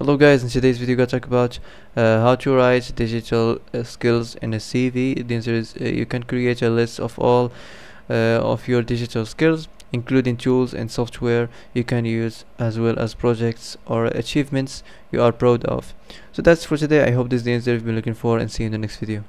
Hello guys, in today's video we're going to talk about uh, how to write digital uh, skills in a CV. The answer is uh, you can create a list of all uh, of your digital skills including tools and software you can use as well as projects or achievements you are proud of. So that's for today. I hope this is the answer you've been looking for and see you in the next video.